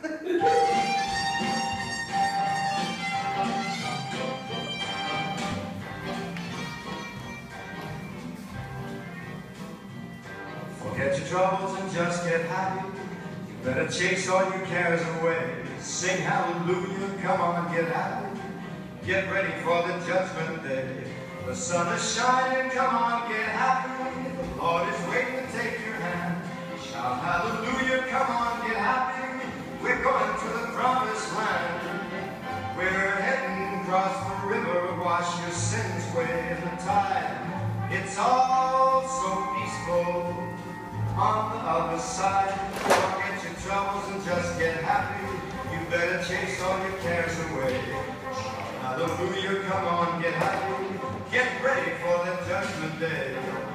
Forget your troubles and just get happy. You better chase all your cares away. Sing hallelujah, come on, get happy. Get ready for the judgment day. The sun is shining, come on, get happy. The Lord is waiting to take your hand. The tide. It's all so peaceful on the other side. Forget your troubles and just get happy. You better chase all your cares away. Now the Hallelujah, come on, get happy. Get ready for the judgment day.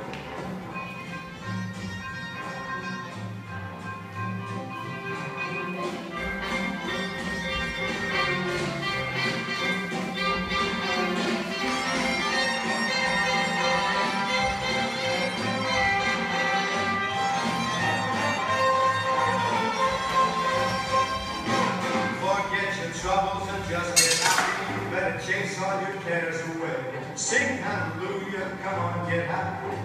Your troubles and just get happy. You better chase all your cares away. Sing hallelujah, come on, get happy.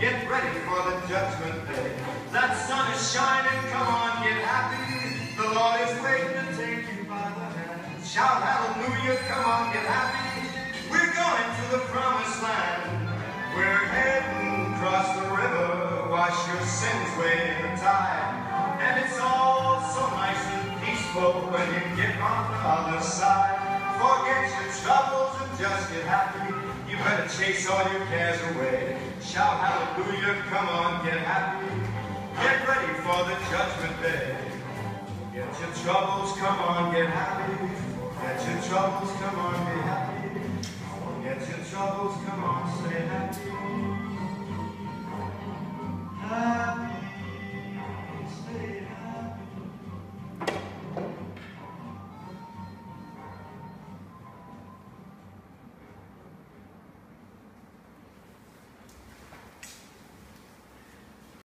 Get ready for the judgment day. That sun is shining, come on, get happy. The Lord is waiting to take you by the hand. Shout hallelujah, come on, get happy. We're going to the promised land. We're heading across the river, wash your sins away in the tide. And it's all so nice when you get on the other side. Forget your troubles and just get happy. You better chase all your cares away. Shout hallelujah, come on, get happy. Get ready for the judgment day. Forget your troubles, come on, get happy. Forget your troubles, come on, be happy. Forget your troubles, come on, stay happy.